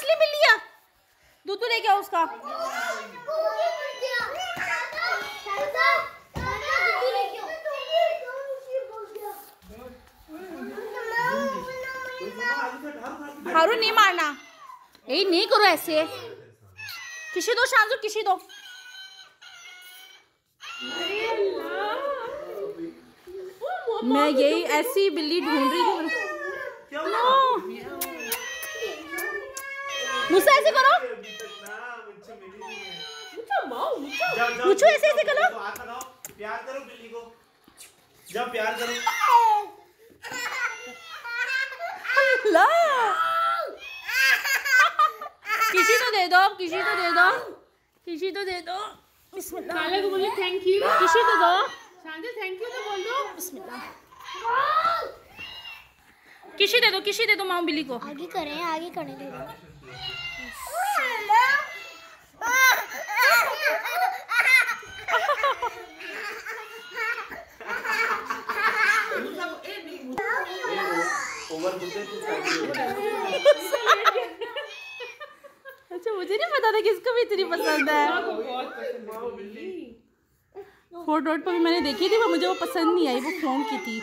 असली बिल्ली है दूध ले गया उसका। हारू नहीं मारना। यही नहीं करो ऐसे। किसी दो, शांजू, किसी दो। मैं यही ऐसी बिल्ली ढूंढ रही थी मुझसे ऐसे करो। पूछो ऐसे ऐसे करो। प्यार करो बिल्ली को। जब प्यार करो। किसी तो दे दो किसी तो दे दो किसी तो दे दो। बिस्मिल्लाह को बोलिए थैंक यू किसी तो दो। शांति थैंक यू तो बोल दो। बिस्मिल्लाह। किसी दे दो किसी दे दो माँ बिल्ली को। आगे करें आगे करने दे। अच्छा मुझे नहीं पता था किसको भी इतनी पसंद है। फोर्ट रोड पर भी मैंने देखी थी पर मुझे वो पसंद नहीं आई वो फ़ोन की थी।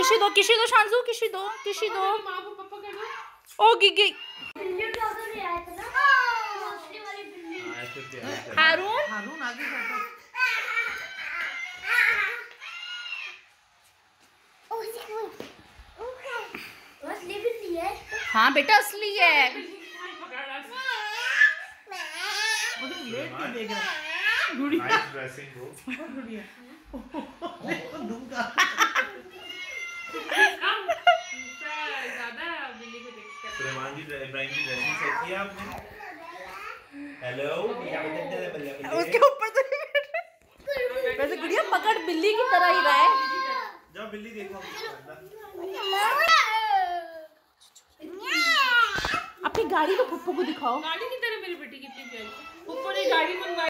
किसी दो किसी दो शांजू किसी दो किसी दो ओ गिगी हारून हारून? आगे हाँ बेटा असली है। तो देख रहा है नाइस ड्रेसिंग ब्रो बहुत बढ़िया देखो दूँगा ज़्यादा बिल्ली को देखते इब्राहिम की ड्रेसिंग सेट किया आपने? हेलो उसके ऊपर तो नहीं वैसे गुड़िया पकड़ बिल्ली की तरह ही रहा है। जाओ बिल्ली देखो अपनी गाड़ी को पप्पू को दिखाओ। गाड़ी की तरह मेरी बेटी कितनी प्यारी। ऊपर ने गाड़ी मंगवाई।